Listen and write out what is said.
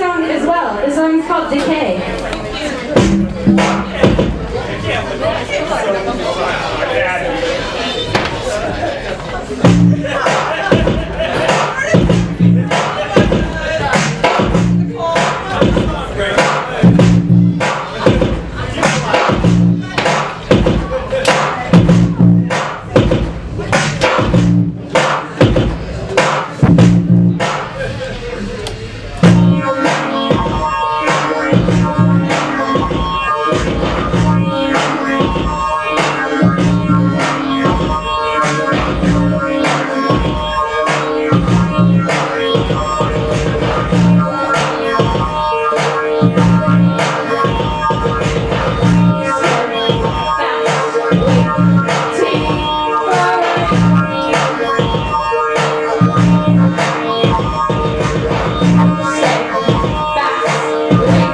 song as well. Is um, called Decay.